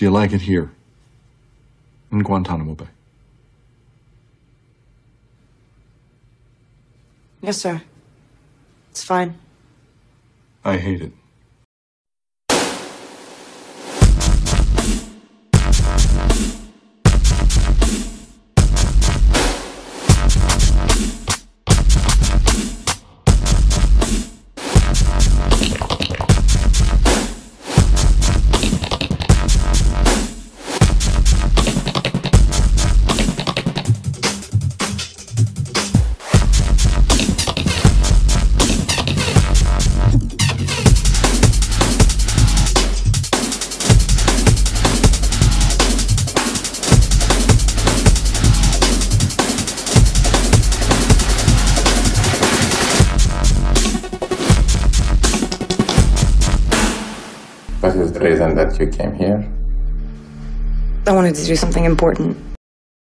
Do you like it here? In Guantanamo Bay? Yes, sir. It's fine. I hate it. What is the reason that you came here? I wanted to do something important.